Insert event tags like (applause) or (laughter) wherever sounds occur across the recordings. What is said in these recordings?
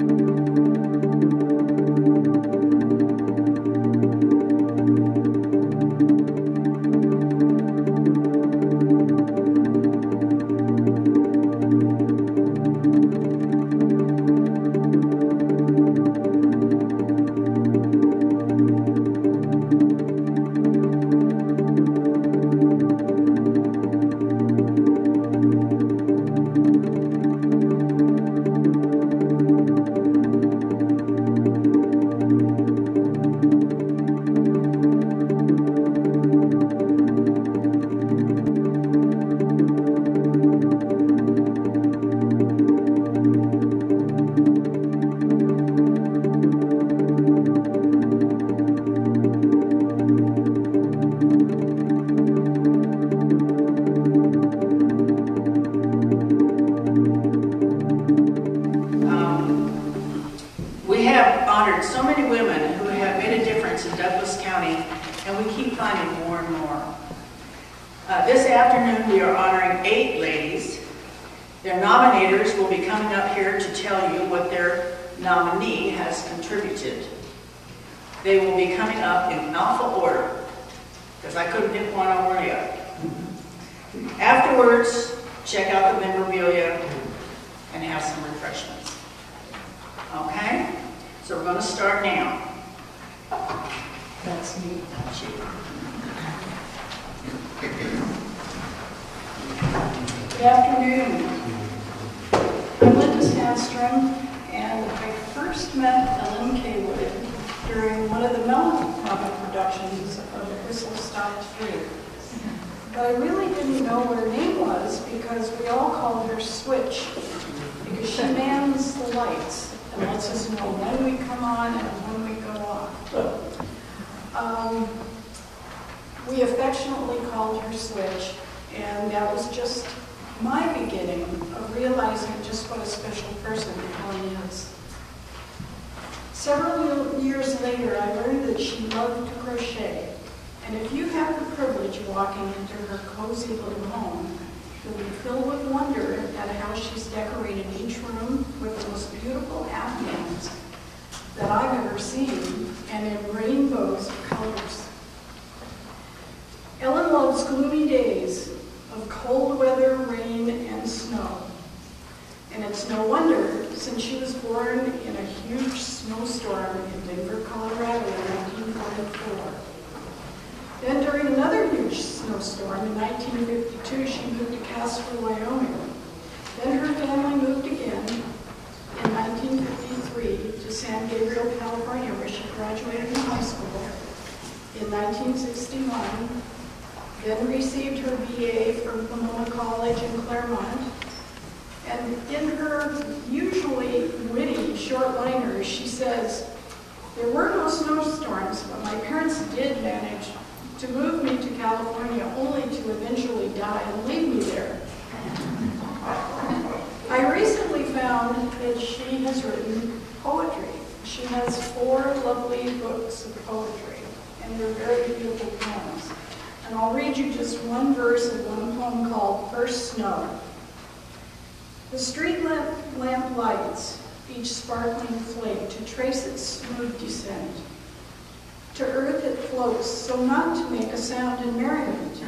Um, first met Ellen Kaywood during one of the melodrama productions of Whistle Stop 3. But I really didn't know what her name was because we all called her Switch, because she mans the lights and lets us know when we come on and when we go off. Um, We affectionately called her Switch, and that was just my beginning of realizing just what a special person Helen is. Several years later, I learned that she loved to crochet, and if you have the privilege of walking into her cozy little home, you'll be filled with wonder at how she's decorated each room with the most beautiful afghans that I've ever seen, and in rainbows of colors. Ellen loves gloomy days of cold weather, rain, and snow. And it's no wonder, since she was born in a huge snowstorm in Denver, Colorado in 1944. Then during another huge snowstorm in 1952, she moved to Casper, Wyoming. Then her family moved again in 1953 to San Gabriel, California, where she graduated from high school. In 1961, then received her BA from Pomona College in Claremont. And in her usually witty short-liners, she says, there were no snowstorms, but my parents did manage to move me to California only to eventually die and leave me there. I recently found that she has written poetry. She has four lovely books of poetry, and they're very beautiful poems. And I'll read you just one verse of one poem called First Snow. The street lamp, lamp lights each sparkling flake to trace its smooth descent. To earth it floats, so not to make a sound in merriment.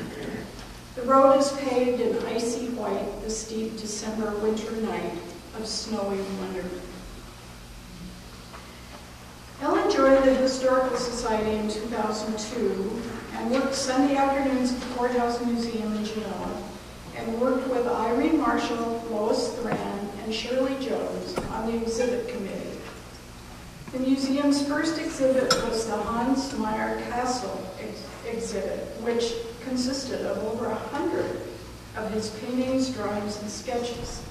The road is paved in icy white, the steep December winter night of snowy wonder. Ellen joined the Historical Society in 2002 and worked Sunday afternoons at the Courthouse Museum in Genoa and worked with Irene Marshall, Lois Thran, and Shirley Jones on the exhibit committee. The museum's first exhibit was the Hans Meyer Castle ex exhibit, which consisted of over a hundred of his paintings, drawings, and sketches.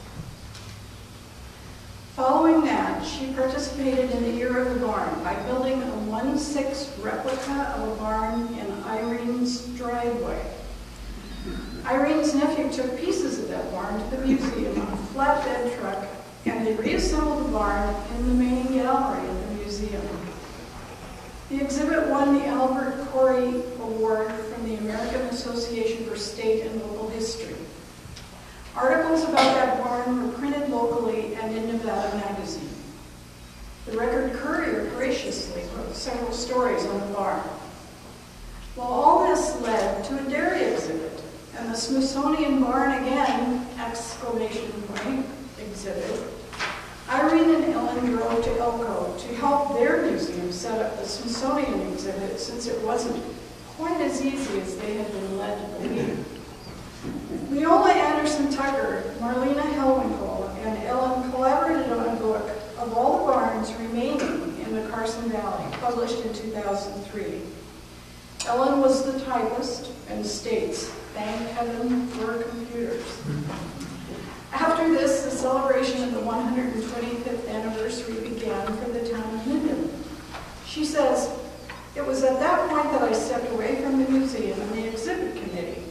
Following that, she participated in the Year of the Barn by building a 1-6 replica of a barn in Irene's driveway. Irene's nephew took pieces of that barn to the museum on a flatbed truck, and they reassembled the barn in the main gallery of the museum. The exhibit won the Albert Corey Award from the American Association for State and Local History. Articles about that barn were printed locally and in Nevada Magazine. The Record Courier graciously wrote several stories on the barn. Well, all this led to a dairy exhibit, and the Smithsonian Barn Again! exclamation point exhibit. Irene and Ellen drove to Elko to help their museum set up the Smithsonian exhibit since it wasn't quite as easy as they had been led to believe. Leola Anderson Tucker, Marlena Hellwinkel, and Ellen collaborated on a book of all the barns remaining in the Carson Valley, published in 2003. Ellen was the typist and states, thank heaven for computers. After this, the celebration of the 125th anniversary began for the town of Minden. She says, it was at that point that I stepped away from the museum and the exhibit committee.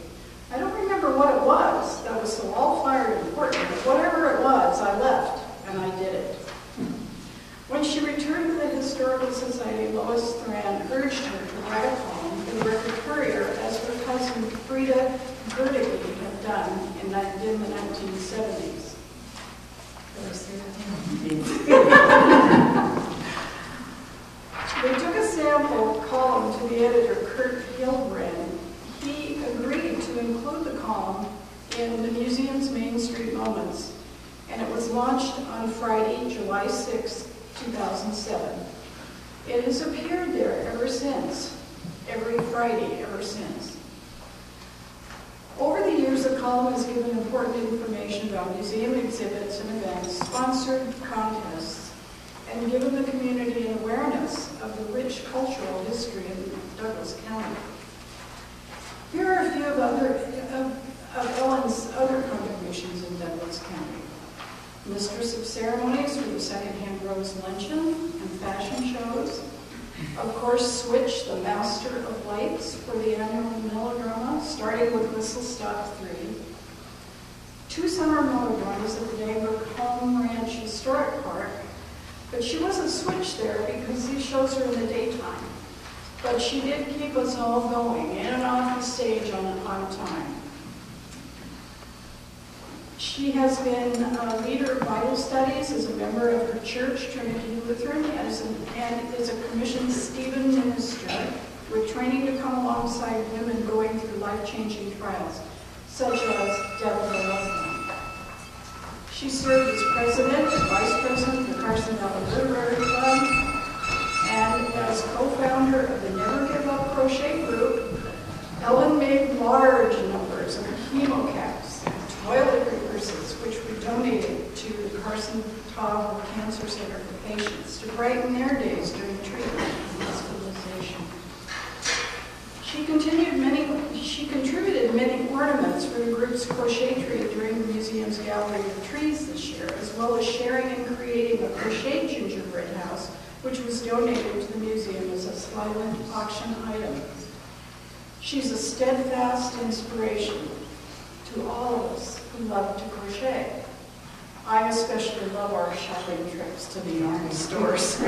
I don't remember what it was that was so all-fired important, but whatever it was, I left, and I did it. When she returned to the Historical Society, Lois Thran urged her to write a poem in the Record Courier, as her cousin Frida Gerdige had done in, in the 1970s. Did I say that? They took a sample column to the editor, Kurt Hildebrand. He agreed to include the column in the museum's Main Street Moments, and it was launched on Friday, July 6, 2007. It has appeared there ever since, every Friday ever since. Over the years, the column has given important information about museum exhibits and events, sponsored contests, and given the community an awareness of the rich cultural history of Douglas County. Here are a few of other of, of Ellen's other contributions in Douglas County. Mistress of ceremonies for the secondhand rose luncheon and fashion shows. Of course, Switch, the master of lights for the annual melodrama, starting with Whistle Stop 3. Two summer melodramas at the Dangberg Home Ranch Historic Park, but she wasn't switched there because these shows are in the daytime. But she did keep us all going in and off the stage on, on time. She has been a leader of Bible studies as a member of her church, Trinity Lutheran, as an, and is a commissioned Stephen minister with training to come alongside women going through life-changing trials, such as Deborah Loveland. She served as president and vice president of the Carson Valley Literary Club, and as co-founder of the Never Give Up Crochet Group, Ellen made large numbers of chemocaps and toiletry purses, which were donated to the Carson Tahoe Cancer Center for patients to brighten their days during treatment and hospitalization. She continued many, she contributed many ornaments for the group's crochet tree during the museum's gallery of trees this year, as well as sharing and creating a crochet gingerbread house, which was donated to the museum as a silent auction item. She's a steadfast inspiration to all of us who love to crochet. I especially love our shopping trips to the yarn stores. (laughs)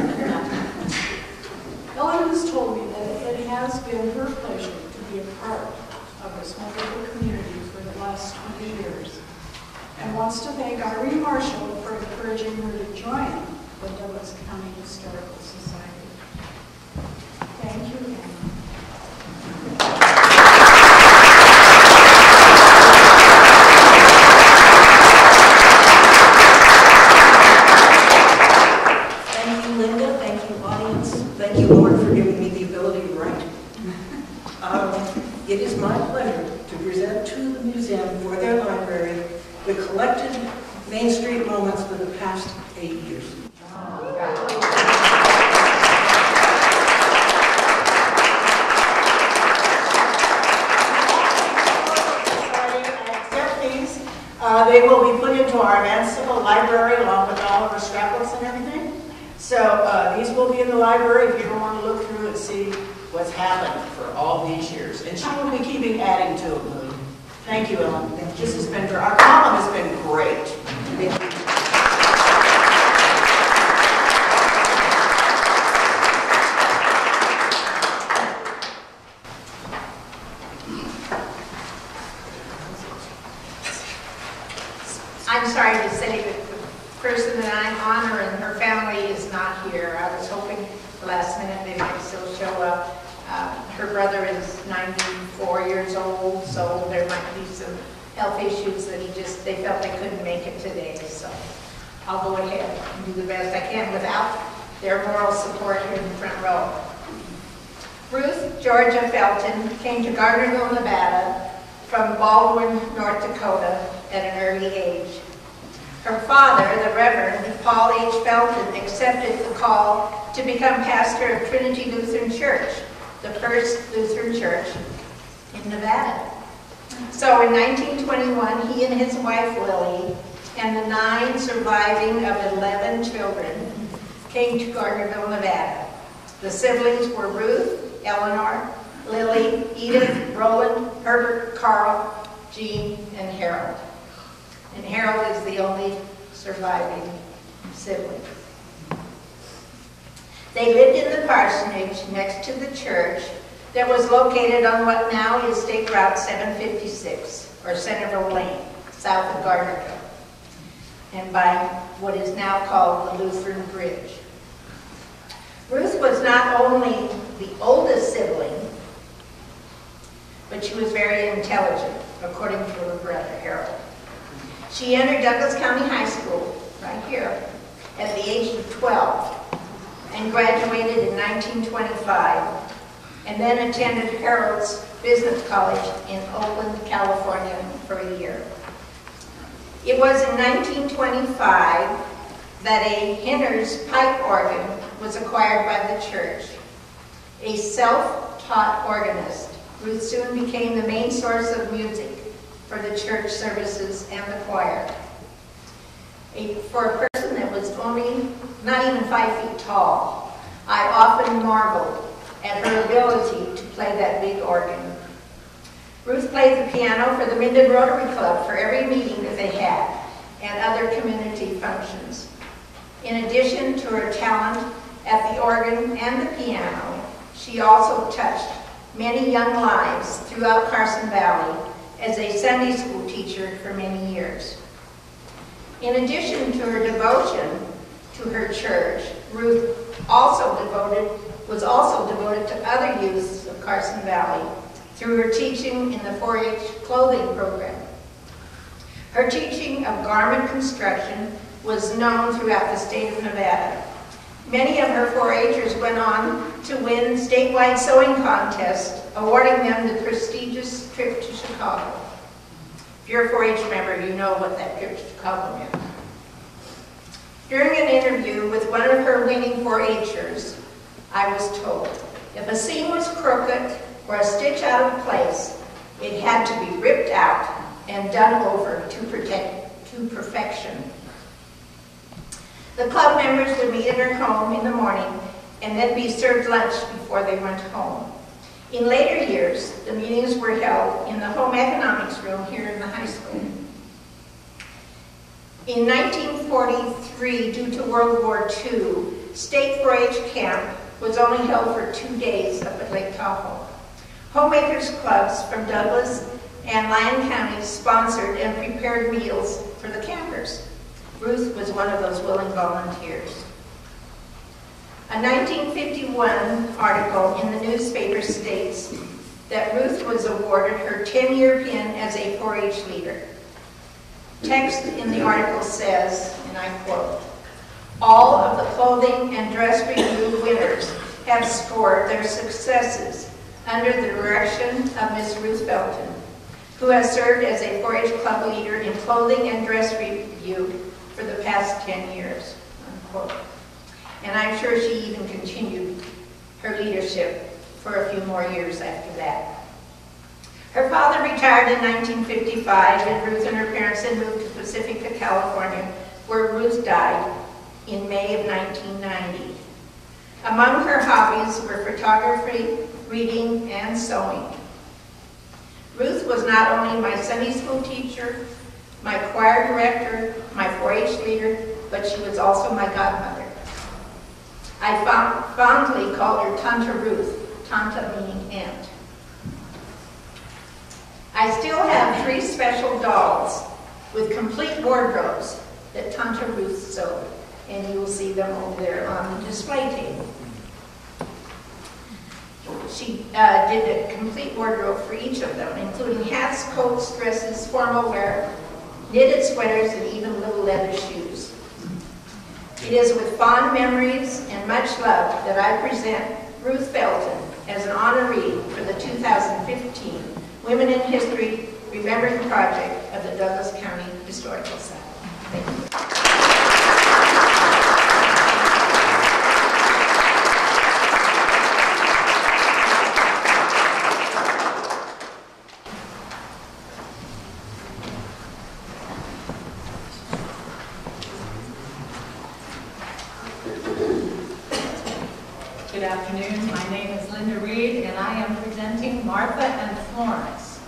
Ellen has told me that it has been her pleasure to be a part of this wonderful community for the last 20 years and wants to thank Irene Marshall for encouraging her to join the Douglas County Historical Society. Thank you, Ellen. Thank you, Linda. Thank you, audience. Thank you, Lord, for giving me the ability to write. Um, It is my pleasure to present to the museum for their library the collected Main Street moments for the past eight years. Uh, They will be put into our Avanciville library along with all of our scrapbooks and everything. So uh, these will be in the library if you ever want to look through and see what's happened for all these years. And she will be keeping adding to it. Thank you, Ellen. thank This has been, our column has been great. I'm sorry to say that person that I'm honoring, her family is not here. I was hoping the last minute they might still show up. Uh, Her brother is 94 years old, so there might be some health issues that he just, they felt they couldn't make it today, so I'll go ahead and do the best I can without their moral support here in the front row. Ruth Georgia Felton came to Gardnerville, Nevada from Baldwin, North Dakota at an early age. Her father, the Reverend Paul H. Felton, accepted the call to become pastor of Trinity Lutheran Church, the first Lutheran church in Nevada. So in 1921, he and his wife Lily and the nine surviving of 11 children came to Gardnerville, Nevada. The siblings were Ruth, Eleanor, Lily, Edith, Roland, Herbert, Carl, Jean, and Harold. And Harold is the only surviving sibling. They lived in the parsonage next to the church that was located on what now is State Route 756, or Centerville Lane, south of Gardnerville, and by what is now called the Lutheran Bridge. Ruth was not only the oldest sibling, but she was very intelligent, according to her brother Harold. She entered Douglas County High School, right here, at the age of 12, and graduated in 1925, and then attended Heald's Business College in Oakland, California for a year. It was in 1925 that a Hinners pipe organ was acquired by the church. A self-taught organist, Ruth soon became the main source of music for the church services and the choir. A, for a person that was only not even five feet tall, I often marveled at her ability to play that big organ. Ruth played the piano for the Minden Rotary Club for every meeting that they had and other community functions. In addition to her talent at the organ and the piano, she also touched many young lives throughout Carson Valley as a Sunday school teacher for many years. In addition to her devotion to her church, Ruth also devoted, was also devoted to other youths of Carson Valley through her teaching in the 4-H clothing program. Her teaching of garment construction was known throughout the state of Nevada. Many of her 4-Hers went on to win statewide sewing contests, awarding them the prestigious trip to Chicago. If you're a 4-H member, you know what that trip to Chicago meant. During an interview with one of her winning 4-Hers, I was told, if a seam was crooked or a stitch out of place, it had to be ripped out and done over to, protect, to perfection. The club members would meet at her home in the morning and then be served lunch before they went home. In later years, the meetings were held in the home economics room here in the high school. In 1943, due to World War II, State 4-H camp was only held for two days up at Lake Tahoe. Homemakers clubs from Douglas and Lyon counties sponsored and prepared meals for the campers. Ruth was one of those willing volunteers. A 1951 article in the newspaper states that Ruth was awarded her 10-year pin as a 4-H leader. Text in the article says, and I quote, all of the clothing and dress review winners have scored their successes under the direction of Miss Ruth Felton, who has served as a 4-H club leader in clothing and dress review for the past 10 years, unquote. And I'm sure she even continued her leadership for a few more years after that. Her father retired in 1955, and Ruth and her parents then moved to Pacifica, California, where Ruth died in May of 1990. Among her hobbies were photography, reading, and sewing. Ruth was not only my Sunday school teacher, my choir director, my 4-H leader, but she was also my godmother. I fondly called her Tanta Ruth, Tanta meaning aunt. I still have three special dolls with complete wardrobes that Tanta Ruth sewed, and you will see them over there on the display table. She uh, did a complete wardrobe for each of them, including hats, coats, dresses, formal wear, knitted sweaters, and even little leather shoes. It is with fond memories and much love that I present Ruth Felton as an honoree for the 2015 Women in History Remembering Project of the Douglas County Historical Society. Thank you. Good afternoon. My name is Linda Reed, and I am presenting Martha and Florence.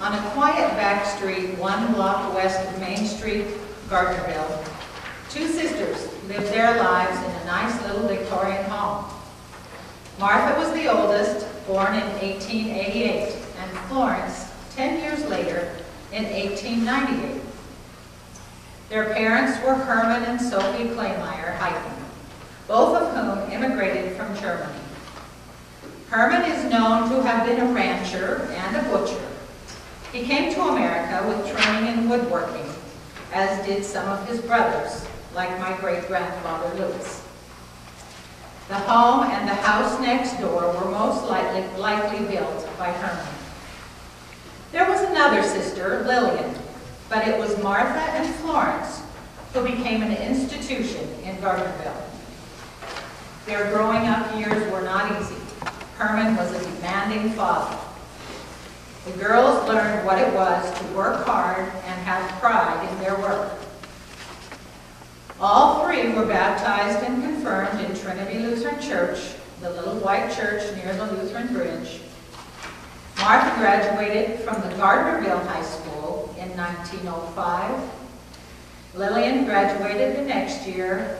On a quiet back street, one block west of Main Street, Gardnerville, two sisters lived their lives in a nice little Victorian home. Martha was the oldest, born in 1888, and Florence 10 years later in 1898. Their parents were Herman and Sophie Kleymeier Heitman both of whom immigrated from Germany. Herman is known to have been a rancher and a butcher. He came to America with training in woodworking, as did some of his brothers, like my great-grandfather Lewis. The home and the house next door were most likely, likely built by Herman. There was another sister, Lillian, but it was Martha and Florence who became an institution in Gardnerville. Their growing up years were not easy. Herman was a demanding father. The girls learned what it was to work hard and have pride in their work. All three were baptized and confirmed in Trinity Lutheran Church, the little white church near the Lutheran Bridge. Martha graduated from the Gardnerville High School in 1905. Lillian graduated the next year.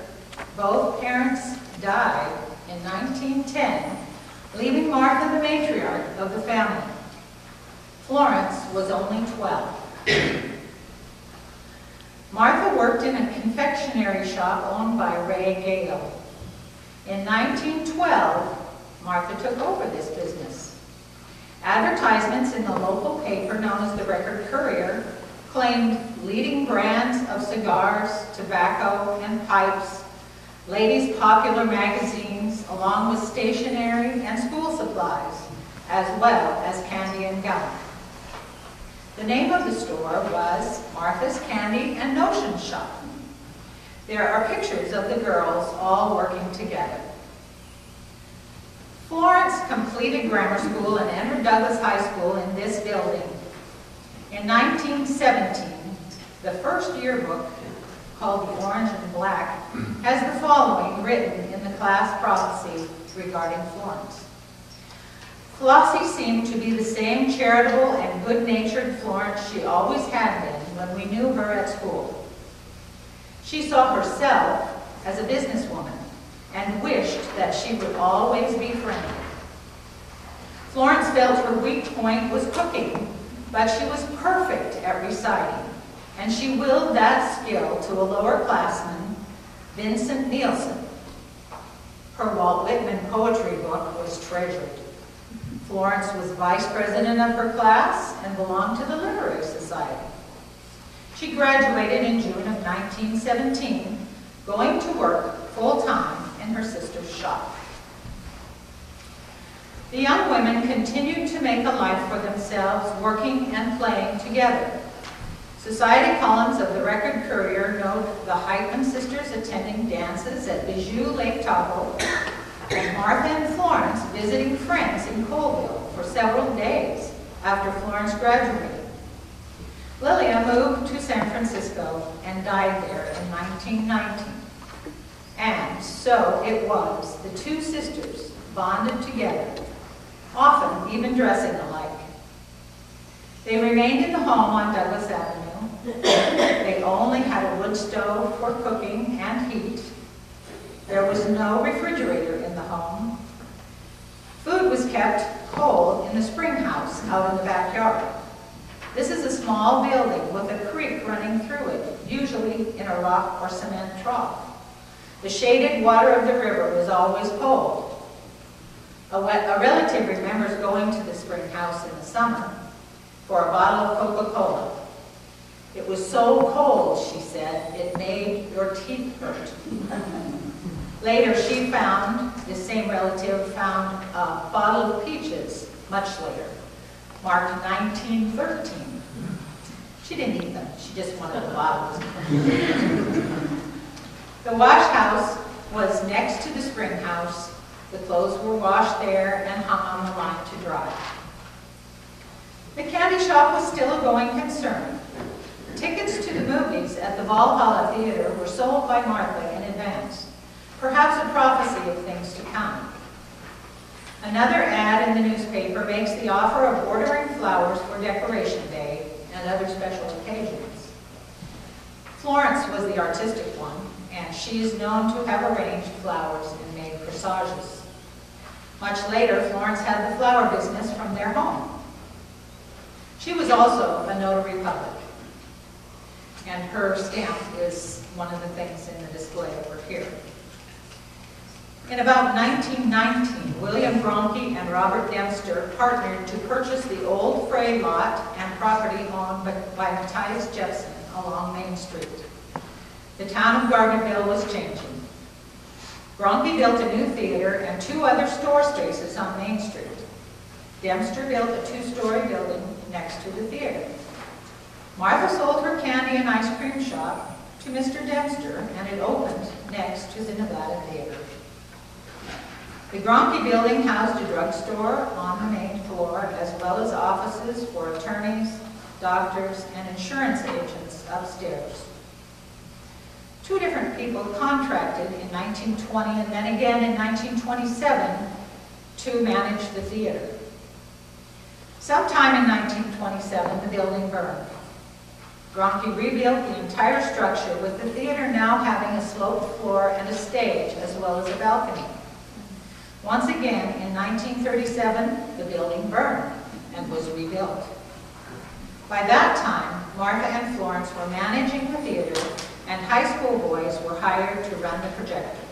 Both parents died in 1910, leaving Martha the matriarch of the family. Florence was only 12. Martha worked in a confectionery shop owned by Ray Gale. In 1912, Martha took over this business. Advertisements in the local paper known as the Record Courier claimed leading brands of cigars, tobacco, and pipes ladies' popular magazines, along with stationery and school supplies, as well as candy and gum. The name of the store was Martha's Candy and Notion Shop. There are pictures of the girls all working together. Florence completed grammar school and entered Douglas High School in this building. In 1917, the first yearbook called The Orange and Black, has the following written in the class prophecy regarding Florence. Flossie seemed to be the same charitable and good-natured Florence she always had been when we knew her at school. She saw herself as a businesswoman and wished that she would always be friendly. Florence felt her weak point was cooking, but she was perfect at reciting and she willed that skill to a lower classman, Vincent Nielsen. Her Walt Whitman poetry book was treasured. Florence was vice president of her class and belonged to the Literary Society. She graduated in June of 1917, going to work full-time in her sister's shop. The young women continued to make a life for themselves, working and playing together. Society columns of the Record Courier note the Heitman sisters attending dances at Bijou Lake Tahoe, and Martha and Florence visiting friends in Colville for several days after Florence graduated. Lilia moved to San Francisco and died there in 1919. And so it was the two sisters bonded together, often even dressing alike. They remained in the home on Douglas Avenue they only had a wood stove for cooking and heat. There was no refrigerator in the home. Food was kept cold in the spring house out in the backyard. This is a small building with a creek running through it, usually in a rock or cement trough. The shaded water of the river was always cold. A, a relative remembers going to the spring house in the summer for a bottle of Coca-Cola. It was so cold, she said, it made your teeth hurt. (laughs) Later, she found, this same relative found a bottle of peaches, much later, marked 1913. She didn't eat them, she just wanted the bottles. (laughs) The wash house was next to the spring house. The clothes were washed there and hung on the line to dry. The candy shop was still a going concern. Tickets to the movies at the Valhalla Theater were sold by Martha in advance, perhaps a prophecy of things to come. Another ad in the newspaper makes the offer of ordering flowers for Decoration Day and other special occasions. Florence was the artistic one, and she is known to have arranged flowers and made corsages. Much later, Florence had the flower business from their home. She was also a notary public, and her stamp is one of the things in the display over here. In about 1919, William Gronke and Robert Dempster partnered to purchase the old Frey lot and property owned by Matthias Jepson along Main Street. The town of Gardnerville was changing. Gronke built a new theater and two other store spaces on Main Street. Dempster built a two-story building next to the theater. Martha sold her candy and ice cream shop to Mr. Dempster, and it opened next to the Nevada Theater. The Gronke building housed a drugstore on the main floor, as well as offices for attorneys, doctors, and insurance agents upstairs. Two different people contracted in 1920 and then again in 1927 to manage the theater. Sometime in 1927, the building burned. Gronke rebuilt the entire structure with the theater now having a sloped floor and a stage as well as a balcony. Once again, in 1937, the building burned and was rebuilt. By that time, Martha and Florence were managing the theater, and high school boys were hired to run the projector.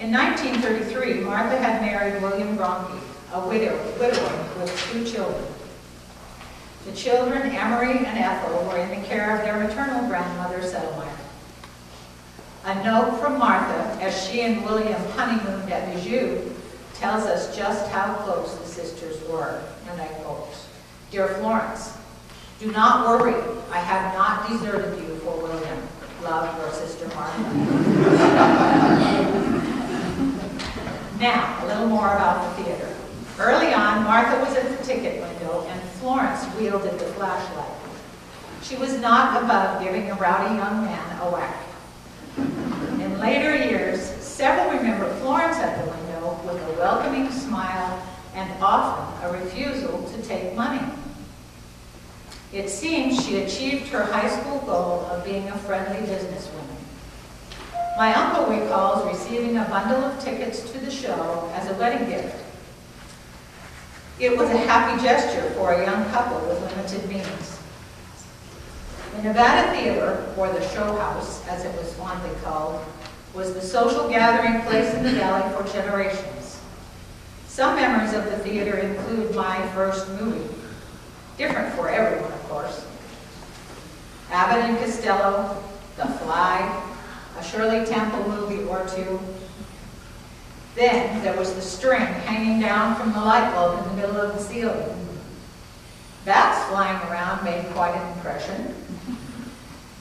In 1933, Martha had married William Gronke, a widow, widower with two children. The children, Amory and Ethel, were in the care of their maternal grandmother, Settelmeyer. A note from Martha, as she and William honeymooned at Bijou, tells us just how close the sisters were, and I quote, Dear Florence, do not worry, I have not deserted you for William. Love, your sister Martha. (laughs) now, a little more about the theater. Early on, Martha was at the ticket window and Florence wielded the flashlight. She was not above giving a rowdy young man a whack. In later years, several remember Florence at the window with a welcoming smile and often a refusal to take money. It seems she achieved her high school goal of being a friendly businesswoman. My uncle recalls receiving a bundle of tickets to the show as a wedding gift. It was a happy gesture for a young couple with limited means. The Nevada Theater, or the Show House, as it was fondly called, was the social gathering place in the valley for generations. Some memories of the theater include my first movie, different for everyone, of course. Abbott and Costello, The Fly, a Shirley Temple movie or two. Then there was the string hanging down from the light bulb in the middle of the ceiling. Bats flying around made quite an impression.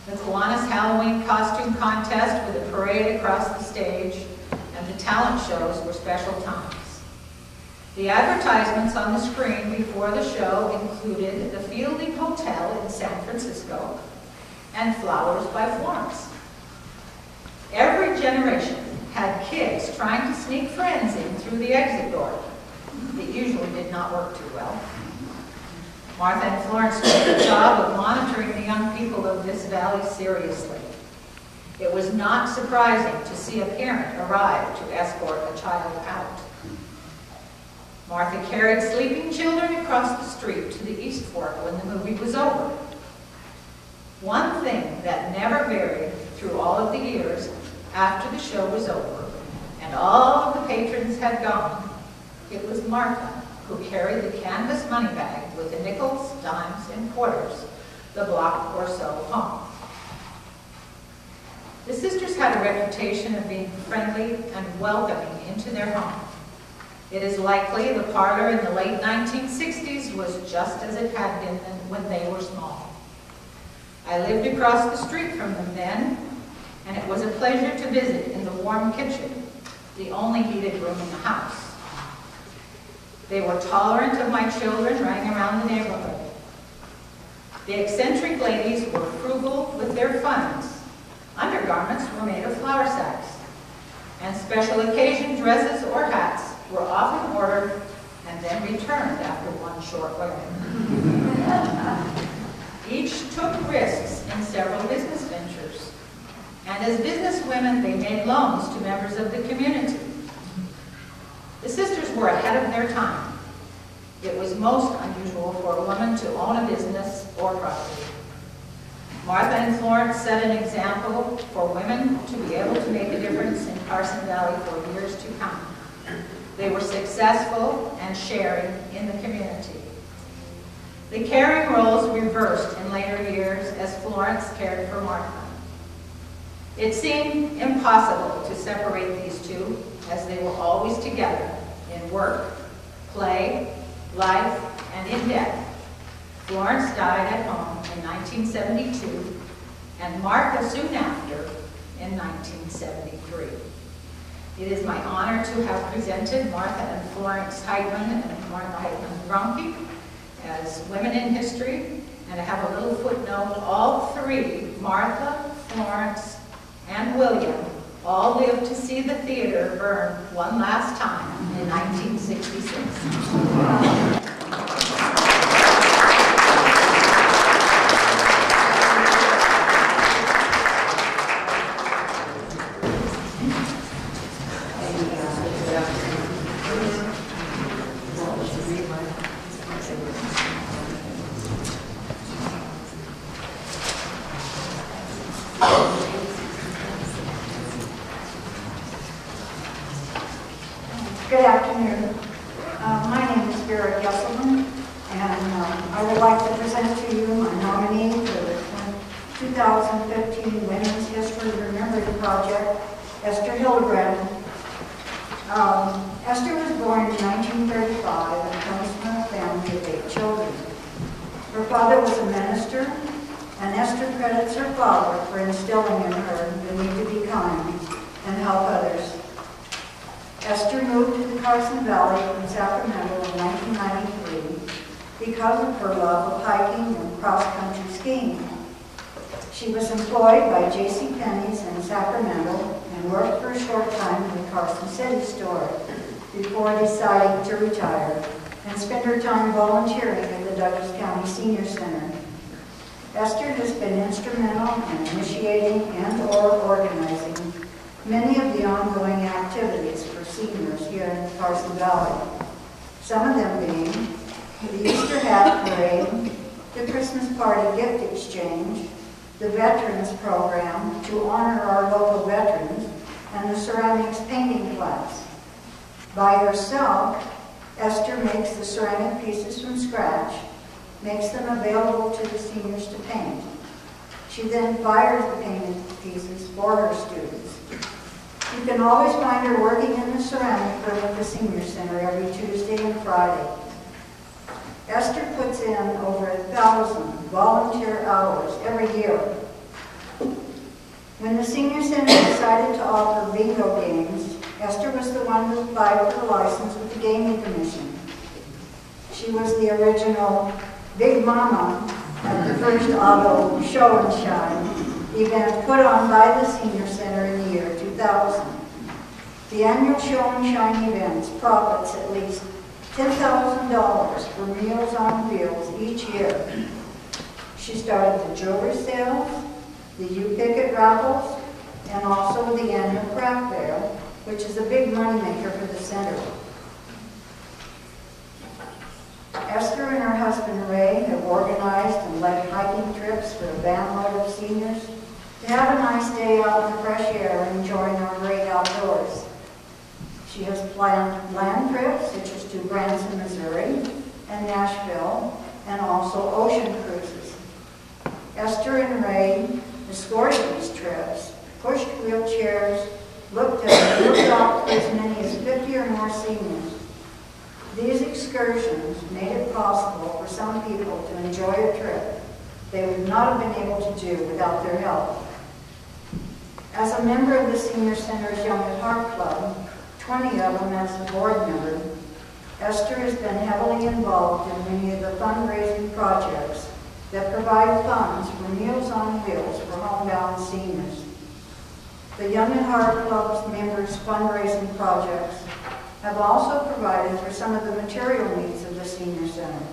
The Kiwanis Halloween costume contest with a parade across the stage, and the talent shows were special times. The advertisements on the screen before the show included the Fielding Hotel in San Francisco and Flowers by Florence. Every generation had kids trying to sneak friends in through the exit door. It usually did not work too well. Martha and Florence took the job of monitoring the young people of this valley seriously. It was not surprising to see a parent arrive to escort a child out. Martha carried sleeping children across the street to the East Fork when the movie was over. One thing that never varied through all of the years after the show was over and all of the patrons had gone, it was Martha who carried the canvas money bag with the nickels, dimes, and quarters the block or so home. The sisters had a reputation of being friendly and welcoming into their home. It is likely the parlor in the late 1960s was just as it had been when they were small. I lived across the street from them then, and it was a pleasure to visit in the warm kitchen, the only heated room in the house. They were tolerant of my children running around the neighborhood. The eccentric ladies were frugal with their funds. Undergarments were made of flour sacks, and special occasion dresses or hats were often ordered and then returned after one short wearing. (laughs) Each took risks in several business and as businesswomen, they made loans to members of the community. The sisters were ahead of their time. It was most unusual for a woman to own a business or property. Martha and Florence set an example for women to be able to make a difference in Carson Valley for years to come. They were successful and sharing in the community. The caring roles reversed in later years as Florence cared for Martha. It seemed impossible to separate these two as they were always together in work, play, life, and in death. Florence died at home in 1972 and Martha soon after in 1973. It is my honor to have presented Martha and Florence Heitman and Martha Heitman Gronke as Women in History, and I have a little footnote. All three, Martha, Florence, and William, all lived to see the theater burn one last time in 1966. Good afternoon. Uh, My name is Vera Gesselman, and um, I would like to present to you my nominee for the 2015 Women's History Remembered Project, Esther Hildebrand. Um, Esther was born in 1935 and comes from a family of eight children. Her father was a minister, and Esther credits her father for instilling in her the need to be kind and help others. Esther moved to the Carson Valley from Sacramento in 1993 because of her love of hiking and cross-country skiing. She was employed by J.C. Penney's in Sacramento and worked for a short time in the Carson City store before deciding to retire and spend her time volunteering at the Douglas County Senior Center. Esther has been instrumental in initiating and/or organizing many of the ongoing activities for seniors here in Carson Valley. Some of them being the Easter Hat Parade, the Christmas Party Gift Exchange, the Veterans Program to honor our local veterans, and the ceramics painting class. By herself, Esther makes the ceramic pieces from scratch, makes them available to the seniors to paint. She then fires the painted pieces for her students. You can always find her working in the ceramic room at the senior center every Tuesday and Friday. Esther puts in over a thousand volunteer hours every year. When the senior center decided to offer bingo games, Esther was the one who applied for the license with the gaming commission. She was the original Big Mama at the first auto show and shine event put on by the senior center in the year 2000. The annual show and shine events profits at least $10,000 for Meals on Wheels each year. She started the jewelry sales, the U-Picket raffles, and also the annual craft fair, which is a big moneymaker for the center. Esther and her husband Ray have organized and led hiking trips for a van load of seniors to have a nice day out in the fresh air and enjoying our great outdoors. She has planned land trips such as to Branson, Missouri, and Nashville, and also ocean cruises. Esther and Ray escorted these trips, pushed wheelchairs, looked at, looked as many as 50 or more seniors. These excursions made it possible for some people to enjoy a trip they would not have been able to do without their help. As a member of the Senior Center's Young at Heart Club, 20 of them as a board member, Esther has been heavily involved in many of the fundraising projects that provide funds for Meals on Wheels for homebound seniors. The Young at Heart Club's members' fundraising projects have also provided for some of the material needs of the senior center.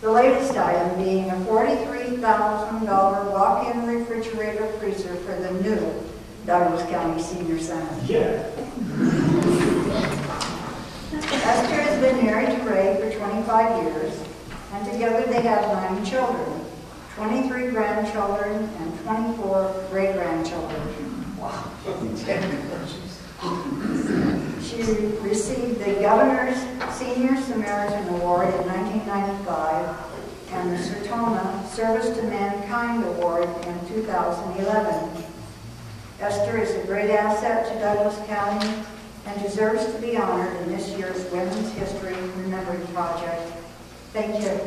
The latest item being a $43,000 walk-in refrigerator freezer for the new Douglas County Senior Center. Yeah. Esther has been married to Ray for 25 years, and together they have nine children, 23 grandchildren, and 24 great-grandchildren. She received the Governor's Senior Samaritan Award in 1995 and the Sertoma Service to Mankind Award in 2011. Esther is a great asset to Douglas County and deserves to be honored in this year's Women's History Remembering Project. Thank you.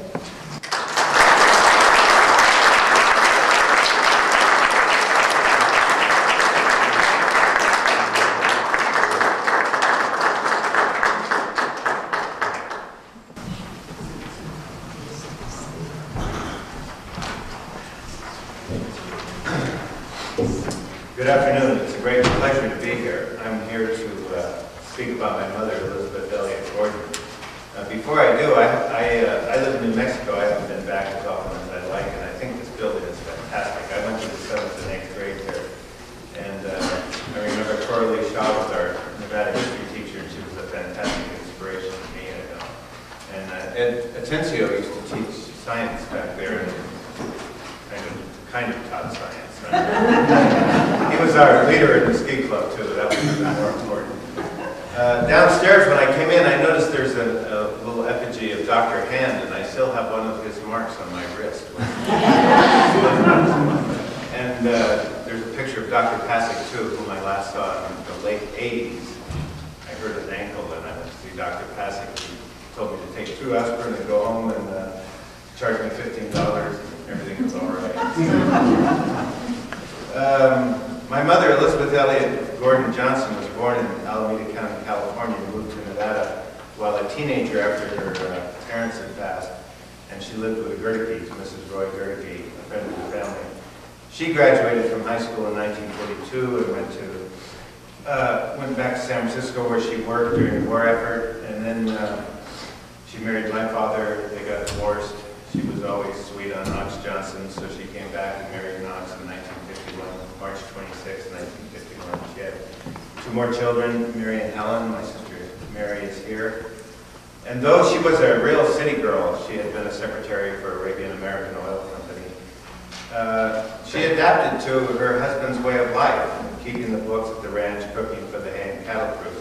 Good afternoon. It's a great pleasure to be here. I'm here to uh, speak about my mother, Elizabeth Elliott Gordon. Uh, Before I do, I I, uh, I live in New Mexico. I haven't been back as often as I'd like, and I think this building is fantastic. I went to the seventh and eighth grade there, and uh, I remember Coralie Shaw was our Nevada history teacher, and she was a fantastic inspiration to me. I know. And uh, Ed Atencio used to teach science back there, and kind of, kind of taught science. He was our leader in the ski club too, that was even more important. Uh, Downstairs, when I came in, I noticed there's a, a little effigy of Dr. Hand, and I still have one of his marks on my wrist. And uh, there's a picture of Dr. Pasick too, whom I last saw in the late 80s. I hurt his ankle, and I went to see Dr. Pasick. He told me to take two aspirin and go home and uh, charge me $15, and everything was all right. (laughs) Um, my mother, Elizabeth Elliott Gordon Johnson, was born in Alameda County, California, and moved to Nevada while a teenager after her uh, parents had passed, and she lived with Gerdekeys, Mrs. Roy Gerdeke, a friend of the family. She graduated from high school in 1942 and went to uh, went back to San Francisco where she worked during the war effort, and then uh, she married my father. They got divorced. She was always sweet on Knox Johnson, so she came back and married Knox in 1951, March 26, 1951. She had two more children, Mary and Helen. My sister Mary is here. And though she was a real city girl, she had been a secretary for Arabian American Oil. Uh, she adapted to her husband's way of life, keeping the books at the ranch, cooking for the hay and cattle crews.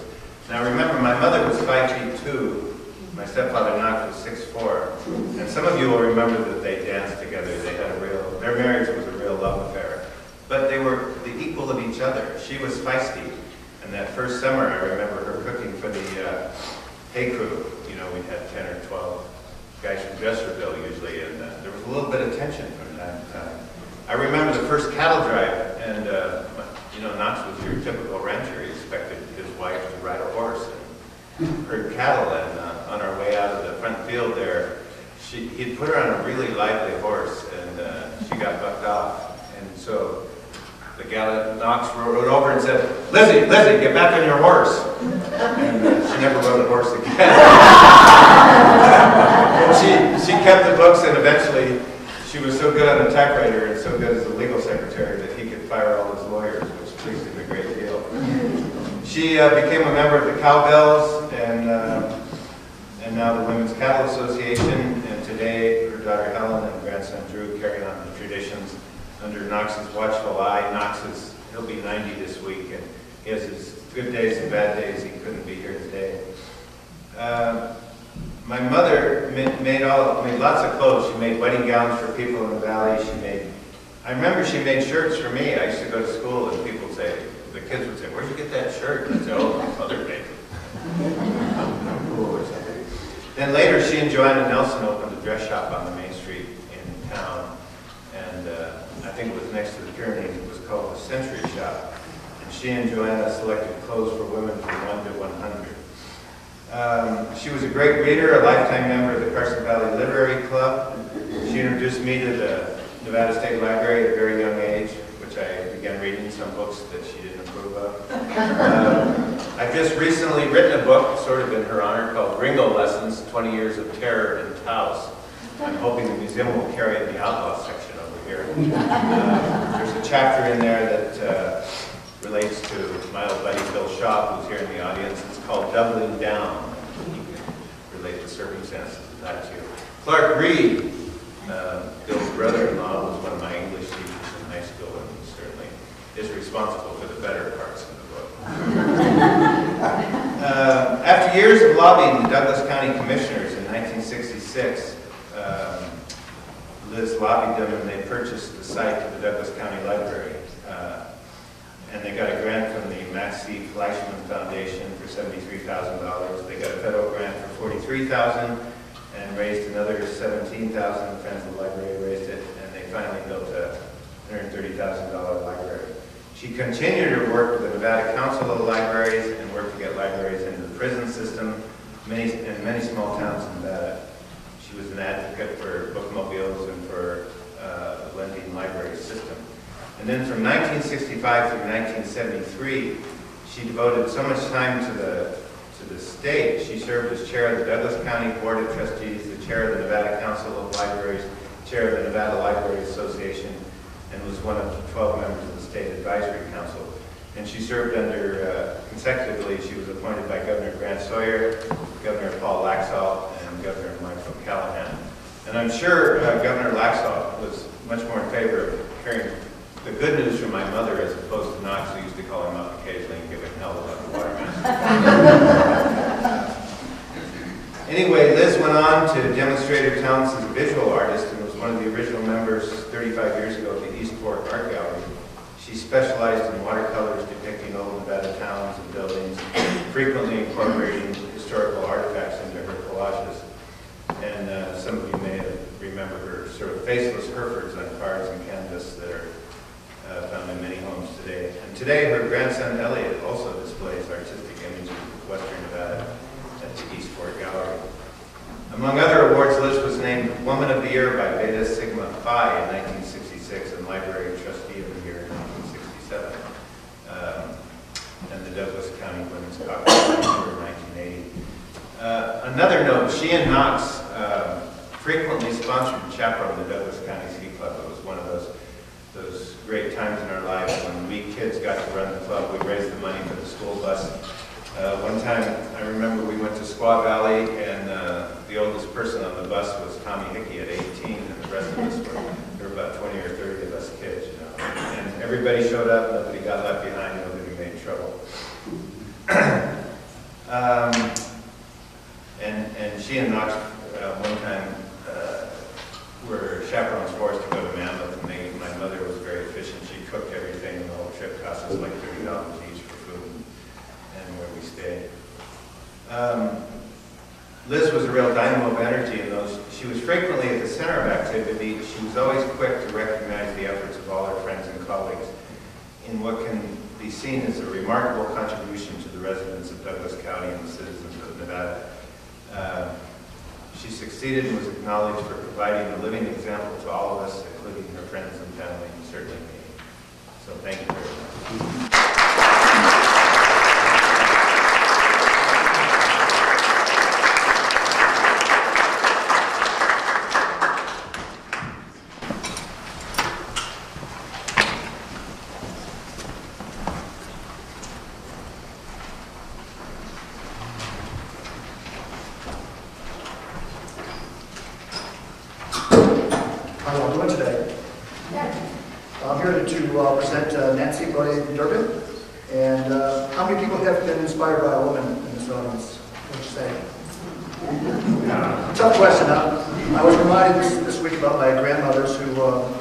Now remember, my mother was five feet two. My stepfather Knox was six four. And some of you will remember that they danced together. They had a real, their marriage was a real love affair. But they were the equal of each other. She was feisty. And that first summer, I remember her cooking for the uh, hay crew. You know, we'd have 10 or 12 guys from Jesserville usually, and uh, there was a little bit of tension from to time. I remember the first cattle drive, and, uh, you know, Knox was your typical rancher. He expected his wife to ride a horse and herd cattle, and uh, on our way out of the front field there, she, he'd put her on a really lively horse, and uh, she got bucked off. And so the gal Knox rode over and said, Lizzie, Lizzie, get back on your horse. And uh, she never rode a horse again. (laughs) She, she kept the books and eventually she was so good on the typewriter and so good as a legal secretary that he could fire all his lawyers, which pleased him a great deal. She uh, became a member of the Cowbells and uh, and now the Women's Cattle Association. And today, her daughter Helen and grandson Drew carry on the traditions under Knox's watchful eye. Knox is he'll be 90 this week, and he has his good days and bad days. He couldn't be here today. Uh, my mother ma- made all, made lots of clothes. She made wedding gowns for people in the valley. She made, I remember she made shirts for me. I used to go to school and people would say, the kids would say, where'd you get that shirt? And I'd say, oh, my mother made it. (laughs) Then later, she and Joanna Nelson opened a dress shop on the main street in town. And uh, I think it was next to the Pyrenees. It was called the Century Shop. And she and Joanna selected clothes for women from 1 to 100. Um, She was a great reader, a lifetime member of the Carson Valley Literary Club. She introduced me to the Nevada State Library at a very young age, which I began reading some books that she didn't approve of. Um, I've just recently written a book, sort of in her honor, called Gringo Lessons, 20 Years of Terror in Taos. I'm hoping the museum will carry in the outlaw section over here. Uh, There's a chapter in there that uh, relates to my old buddy Bill Shaw, who's here in the audience. It's called Doubling Down. Relate the circumstances of that too. Clark Reed, uh, Bill's brother-in-law, was one of my English teachers in high school, and certainly is responsible for the better parts of the book. (laughs) Uh, After years of lobbying the Douglas County Commissioners in 1966, um, Liz lobbied them and they purchased the site of the Douglas County Library. Uh, And they got a grant from the Max C. Fleischmann Foundation for $73,000. They got a federal grant for $43,000 and raised another $17,000. Friends of the library raised it, and they finally built a $130,000 library. She continued her work with the Nevada Council of Libraries and worked to get libraries into the prison system many, in many small towns in Nevada. She was an advocate for bookmobiles and for uh, lending library system. And then from 1965 through 1973, she devoted so much time to the, to the state. She served as chair of the Douglas County Board of Trustees, the chair of the Nevada Council of Libraries, chair of the Nevada Library Association, and was one of the 12 members of the State Advisory Council. And she served under, uh, consecutively, she was appointed by Governor Grant Sawyer, Governor Paul Laxalt, and Governor Michael O'Callaghan. And I'm sure uh, Governor Laxalt was much more in favor of hearing the good news from my mother as opposed to Knox, who used to call him up occasionally and give him hell about the water. Anyway, Liz went on to demonstrate her talents as a visual artist and was one of the original members 35 years ago of the East Fork Art Gallery. She specialized in watercolors depicting old Nevada towns and buildings, frequently incorporating historical artifacts into her collages. And uh, some of you may remember her sort of faceless Herefords on cards and canvas that are uh, found in many homes today. And today, her grandson Elliot also displays artistic images of Western Nevada at the East Fork Gallery. Among other awards, Liz was named Woman of the Year by Beta Sigma Phi in 1966 and Library Trustee of the Year in 1967. Um, and the Douglas County Women's Caucus in 1980. Uh, Another note, she and Knox uh, frequently sponsored Chaperone, the Douglas County Ski Club. It was one of those, those times in our lives when we kids got to run the club. We raised the money for the school bus. Uh, One time, I remember we went to Squaw Valley, and uh, the oldest person on the bus was Tommy Hickey at 18, and the rest of us were, there were about 20 or 30 of us kids, you know. And everybody showed up, nobody got left behind, nobody made trouble. (clears throat) Um, and, and she and Knox, uh, one time, uh, were chaperones for us to go to Mammoth, and they, my mother was very efficient. She cooked everything, and the whole trip cost us like thirty dollars each for food and where we stayed. Um, Liz was a real dynamo of energy in those. She was frequently at the center of activity. She was always quick to recognize the efforts of all her friends and colleagues in what can be seen as a remarkable contribution to the residents of Douglas County and the citizens of Nevada. Uh, She succeeded and was acknowledged for providing a living example to all of us, including her friends and family, and certainly me. So thank you very much. How are you doing today? Um, here to uh, present uh, Nancy Brody Durbin. And uh, have been inspired by a woman in this audience? What'd you say? Tough question, huh? I was reminded this, this week about my grandmothers who, uh,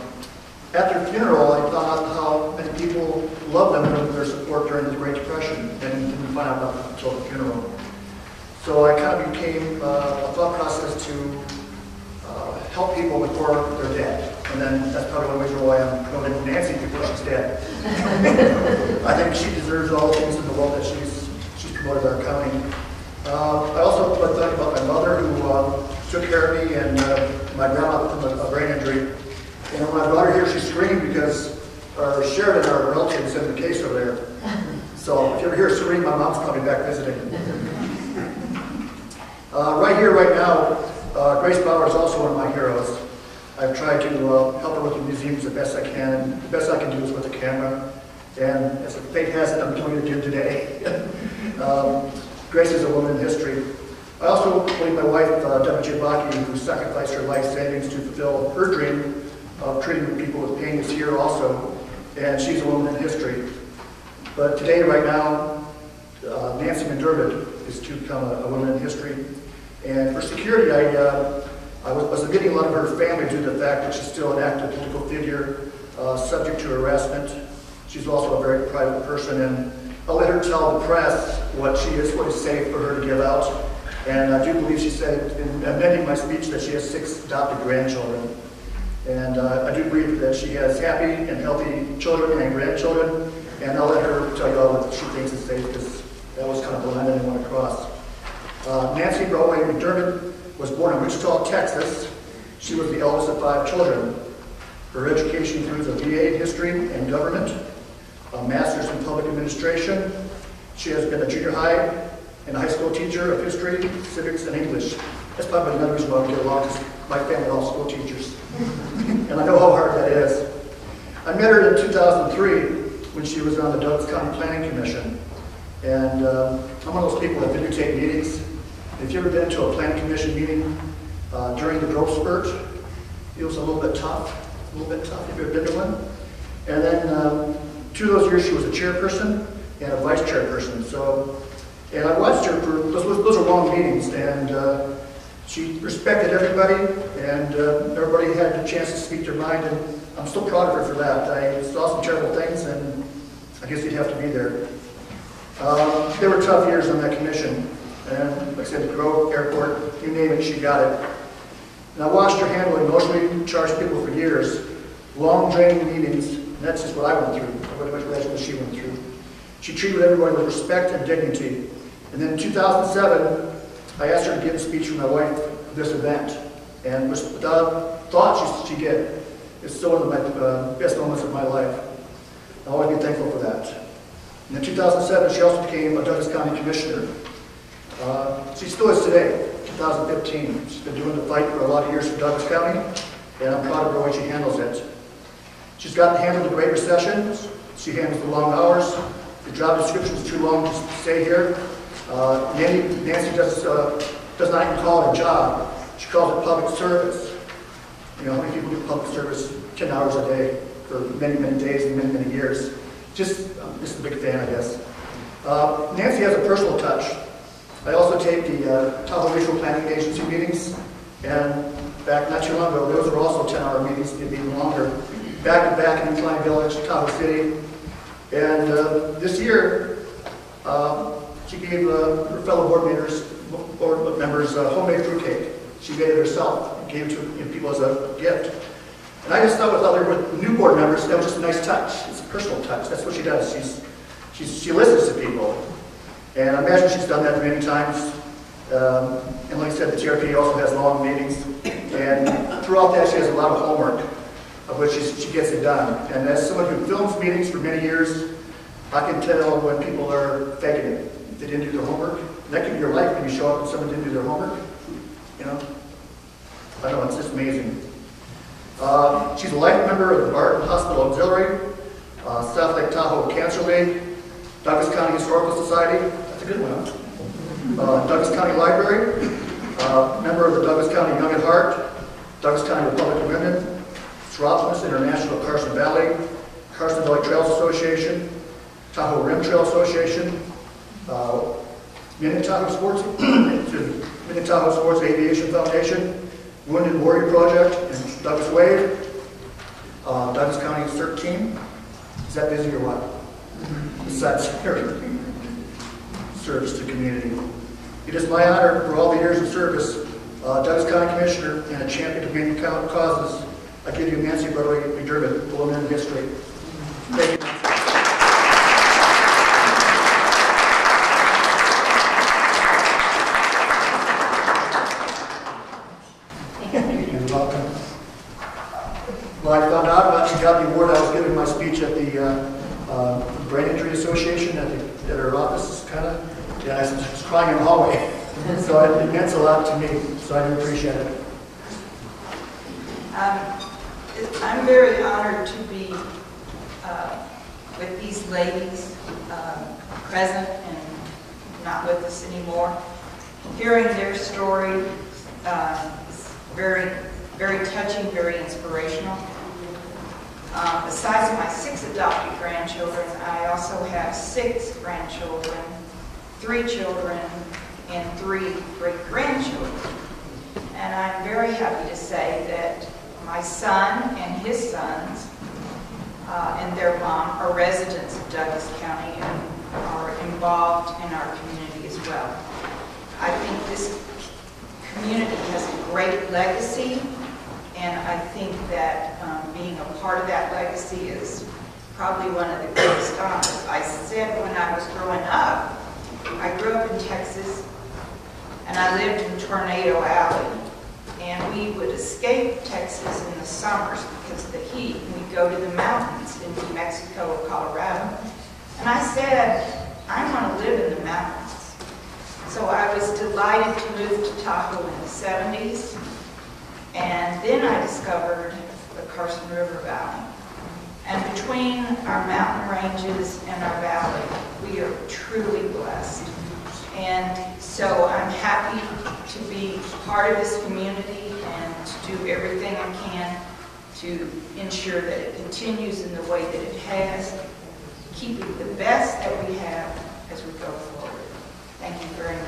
at their funeral, I out how many people loved them and their support during the Great Depression and didn't find out until the funeral. So I kind of became uh, a thought process to uh, help people before they're dead. And then that's probably one reason why I'm promoting Nancy before she's dead. (laughs) I think she deserves all the things in the world that she's, she's promoted our county. Uh, I also want to think about my mother who uh, took care of me and uh, my grandma from a, a brain injury. And when I brought her here, she screamed because our Sheridan, our relative, is in the case over there. So if you ever hear a scream, my mom's probably back visiting. Uh, right here, right now, uh, Grace Bauer is also one of my heroes. I've tried to uh, help her with the museums the best I can, the best I can do is with a camera. And as fate has it, I'm doing it again today. (laughs) um, Grace is a woman in history. I also believe my wife, uh, Deborah Chibaki, who sacrificed her life savings to fulfill her dream of treating people with pain, is here also, and she's a woman in history. But today, right now, uh, Nancy McDermott is to become a, a woman in history. And for security, I, uh, I was, getting a lot of her family due to the fact that she's still an active political figure, uh, subject to harassment. She's also a very private person, and I'll let her tell the press what she is, what is safe for her to give out. And I do believe she said in amending my speech that she has six adopted grandchildren. And uh, I do believe that she has happy and healthy children and grandchildren. And I'll let her tell you all what she thinks is safe, because that was kind of the line I didn't want to cross. Uh, Nancy Broadway McDermott was born in Wichita, Texas. She was the eldest of five children. Her education includes a BA in history and government, a master's in public administration. She has been a junior high and high school teacher of history, civics, and English. That's probably another reason why I get along, because my family are all school teachers. and I know how hard that is. I met her in 2003 when she was on the Douglas County Planning Commission. And uh, I'm one of those people that videotape meetings. If you've ever been to a planning commission meeting uh, during the growth spurt, it was a little bit tough, a little bit tough if you've ever been to one. And then um, two of those years she was a chairperson and a vice chairperson. So, and I watched her for, those, those are long meetings, and uh, she respected everybody, and uh, everybody had a chance to speak their mind, and I'm still proud of her for that. I saw some terrible things, and I guess you'd have to be there. Um, They were tough years on that commission, and like I said, Grove Airport, you name it, she got it. And I watched her handle emotionally charged people for years, long draining meetings, and that's just what I went through. I would much imagine what she went through. She treated everyone with respect and dignity. And then in 2007, I asked her to give a speech for my wife at this event, and without thought she, she did. It's still one of my uh, best moments of my life. I'll always be thankful for that. And in 2007, she also became a Douglas County Commissioner. Uh, she still is today, 2015. She's been doing the fight for a lot of years for Douglas County, and I'm proud of her way she handles it. She's gotten to handle the Great Recession. She handles the long hours. The job description is too long to stay here. Uh, Nancy, Nancy does, uh, does not even call it a job. She calls it public service. You know, how many people do public service 10 hours a day for many, many days and many, many years? Just, I'm just a big fan, I guess. Uh, Nancy has a personal touch. I also take the uh, Tahoe Regional Planning Agency meetings, and back not too long ago, those were also 10-hour meetings, maybe even longer, back to back in Klein Village, Tahoe City. And uh, this year, uh, she gave uh, her fellow board members, board members uh, homemade fruitcake. She made it herself and gave it to you know, people as a gift. And I just thought with other with new board members, that was just a nice touch. It's a personal touch. That's what she does. She's, she's, she listens to people. And I imagine she's done that many times. Um, and like I said, the TRP also has long meetings. And throughout that, she has a lot of homework, of which she gets it done. And as someone who films meetings for many years, I can tell when people are faking it. They didn't do their homework. And that could be your life when you show up and someone didn't do their homework. You know? I know, it's just amazing. Uh, she's a life member of the Barton Hospital Auxiliary, uh, South Lake Tahoe Cancer League, Douglas County Historical Society, that's a good one, uh, Douglas County Library, uh, member of the Douglas County Young at Heart, Douglas County Republican Women, Soroptimist International Carson Valley, Carson Valley Trails Association, Tahoe Rim Trail Association, uh, Minden-Tahoe Sports, (clears throat) Minden-Tahoe Sports Aviation Foundation, Wounded Warrior Project, and Douglas Wade. Uh, Douglas County is 13. Is that busy or what? Besides here, service to community. It is my honor for all the years of service, uh, Douglas County Commissioner and a champion of ca- causes, I give you Nancy Broadway McDermott, the woman in history. Thank you. I'm happy to be part of this community and to do everything I can to ensure that it continues in the way that it has, keeping the best that we have as we go forward. Thank you very much.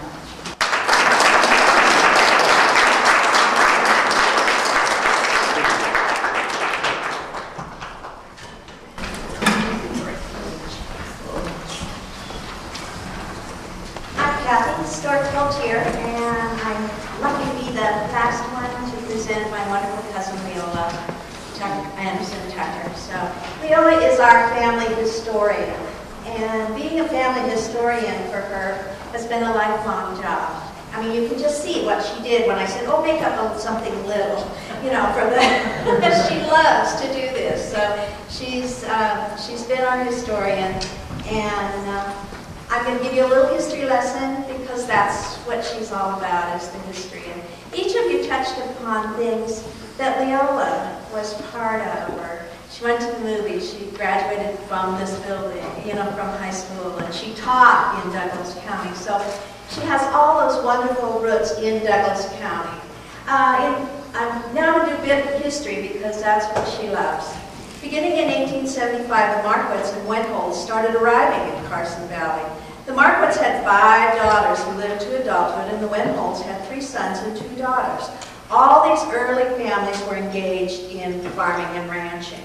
I'm Kathy Stortfeld here, and I'm lucky to be the last one to present my wonderful cousin Leola Tucker, Anderson Tucker. So Leola is our family historian, and being a family historian for her has been a lifelong job. I mean, you can just see what she did when I said, oh, make up something little, you know, for the, (laughs) she loves to do this. So she's, uh, she's been our historian, and uh, I'm going to give you a little history lesson because that's what she's all about is the history. And each of you touched upon things that Leola was part of, or she went to the movies, she graduated from this building, you know, from high school, and she taught in Douglas County. So she has all those wonderful roots in Douglas County. Uh, in, I'm now going to do a bit of history because that's what she loves. Beginning in 1875, the Marquards and Wentholds started arriving in Carson Valley. The Marquards had five daughters who lived to adulthood, and the Wentholds had three sons and two daughters. All these early families were engaged in farming and ranching.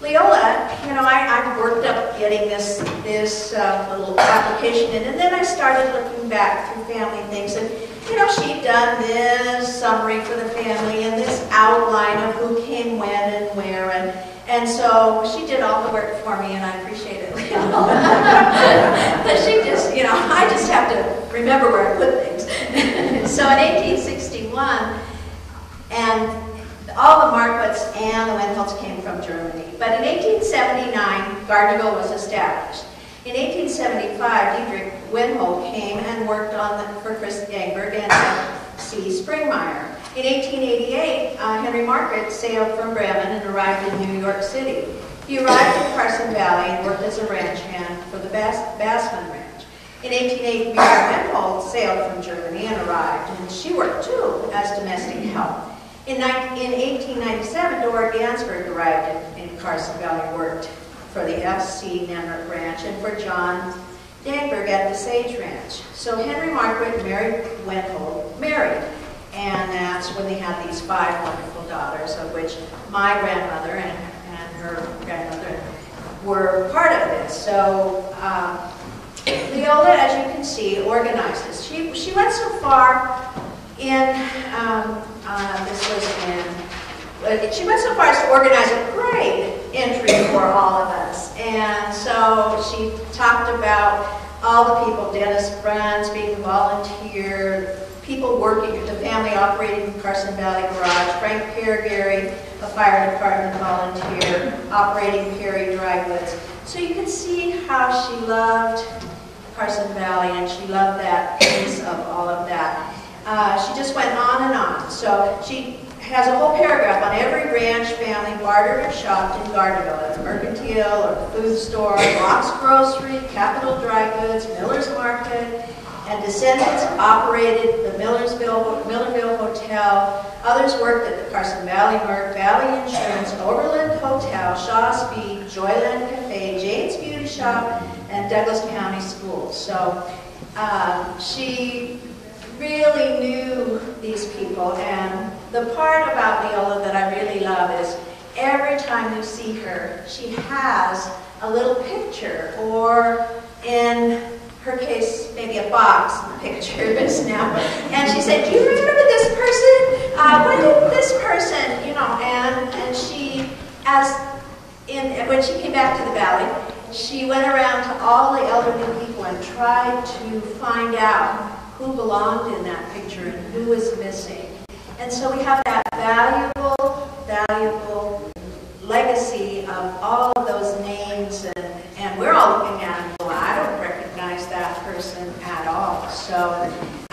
Leola, you know, I, I worked up getting this, this uh, little application in, and then I started looking back through family things, and, you know, she'd done this summary for the family and this outline of who came when and where, and, and so she did all the work for me, and I appreciate it. (laughs) But she just, you know, I just have to remember where I put things. (laughs) so in 1861, and all the Marquards and the Wentholds came from Germany. But in 1879, Gardnerville was established. In 1875, Diedrich Wenthold came and worked on the, for Chris Gangberg and C. Springmeyer. In 1888, uh, Henry Marquard sailed from Bremen and arrived in New York City. He arrived in Carson Valley and worked as a ranch hand for the Bass, Bassman Ranch. In 1880, Mary sailed from Germany and arrived, and she worked too as domestic help. In, in 1897, Dora Gansberg arrived in, in Carson Valley worked. for the FC Nemrick Ranch and for John Dangberg at the Sage Ranch. So Henry Marquard Mary Wenthold married, and that's when they had these five wonderful daughters, of which my grandmother and, and her grandmother were part of this. So um, Leola, as you can see, organized this. She, she went so far in, um, uh, this was in, she went so far as to organize a parade entry for all of us. And so she talked about all the people, Dennis Bruns being a volunteer, people working at the family operating the Carson Valley Garage, Frank Perigary, a fire department volunteer, operating Perry Dry Goods. So you can see how she loved Carson Valley and she loved that piece of all of that. Uh, she just went on and on. So she has a whole paragraph on every ranch family bartered or shopped in Gardnerville. That's Mercantile or food store, Rock's Grocery, Capital Dry Goods, Miller's Market, and descendants operated the Millersville, Millerville Hotel. Others worked at the Carson Valley Merck, Valley Insurance, Overland Hotel, Shaw Speed, Joyland Cafe, Jade's Beauty Shop, and Douglas County Schools. So um, she really knew these people. And the part about Leola that I really love is every time you see her, she has a little picture, or in her case, maybe a box (laughs) of pictures now. And she said, do you remember this person? Uh, when did this person, you know, and, and she, as in, when she came back to the valley, she went around to all the elderly people and tried to find out who belonged in that picture and who was missing. And so we have that valuable, valuable legacy of all of those names, and, and we're all looking at them, well, I don't recognize that person at all. So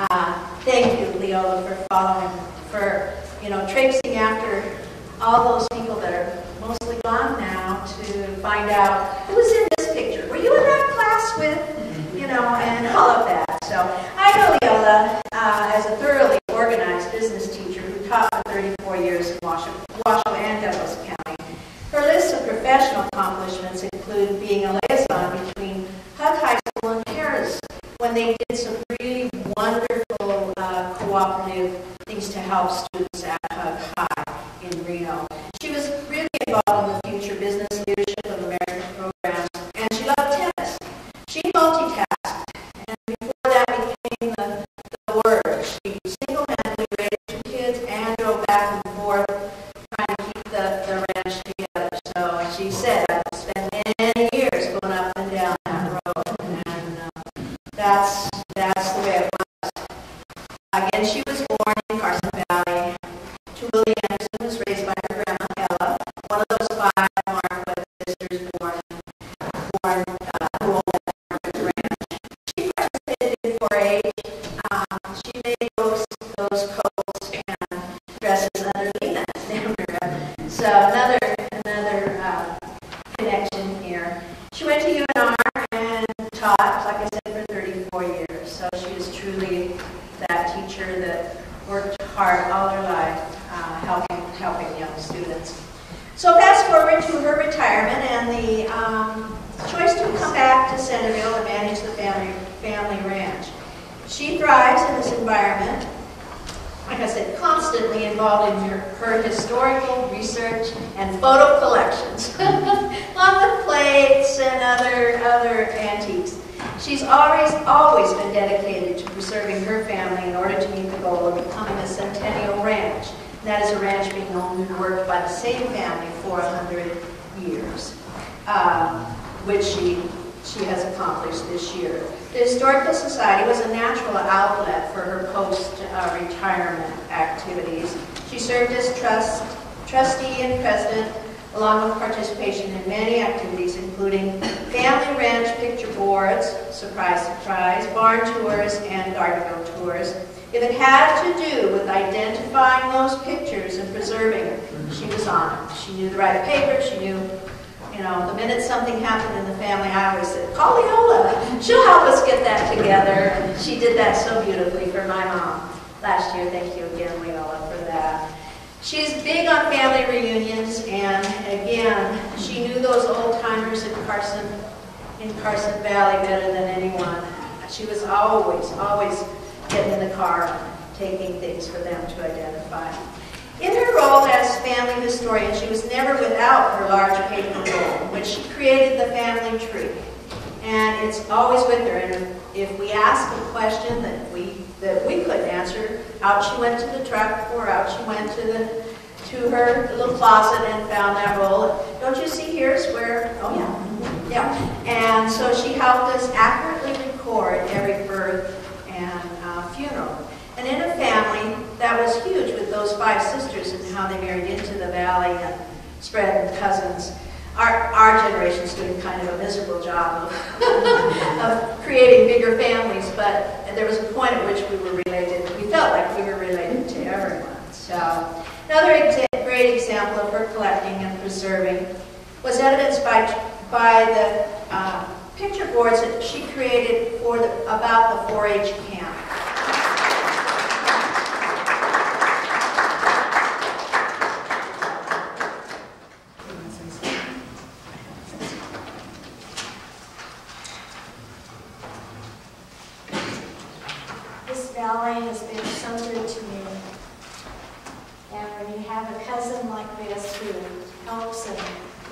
uh, thank you, Leola, for following, for, you know, tracing after all those people that are mostly gone now to find out who was in this picture. Were you in that class with, you know, and all of that. I know Leola uh, as a thoroughly organized business teacher who taught for 34 years in Washoe, Washoe and Douglas County. Her list of professional accomplishments include being a liaison between Hug High School and Harrah's when they did some really wonderful uh, cooperative things to help students at Hug High in Reno. She was really involved in the Historical Society was a natural outlet for her post-retirement activities. She served as trust, trustee and president, along with participation in many activities, including family ranch picture boards, surprise, surprise, barn tours, and Gardnerville tours. If it had to do with identifying those pictures and preserving them, she was on it. She knew the right paper, she knew you know, the minute something happened in the family, I always said, call Leola. She'll help us get that together. And she did that so beautifully for my mom last year. Thank you again, Leola, for that. She's big on family reunions, and again, she knew those old timers in Carson, in Carson Valley better than anyone. She was always, always getting in the car, taking things for them to identify. In her role as family historian, she was never without her large paper roll, which she created the family tree. And it's always with her, and if we ask a question that we, that we couldn't answer, out she went to the truck, or out she went to the, to her little closet and found that roll. Don't you see here's where, oh yeah, yeah. And so she helped us accurately record every birth and uh, funeral. And in a family, that was huge with those five sisters and how they married into the valley and spread cousins. Our, our generation's doing kind of a miserable job of, (laughs) of creating bigger families, but there was a point at which we were related. We felt like we were related to everyone. So another exa- great example of her collecting and preserving was evidenced by, by the uh, picture boards that she created for the, about the 4-H camp. This valley has been so good to me. And when you have a cousin like this who helps and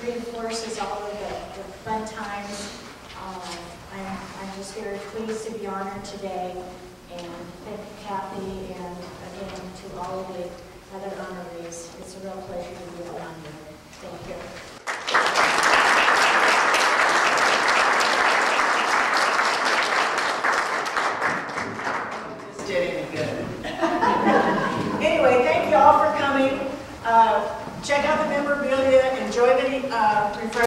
reinforces all of the, the fun times, um, I'm, I'm just very pleased to be honored today. And thank you, Kathy, and again, to all of the other honorees. It's a real pleasure to be around you. Thank you. Anyway, thank you all for coming. Uh, Check out the memorabilia, enjoy the uh, refreshments.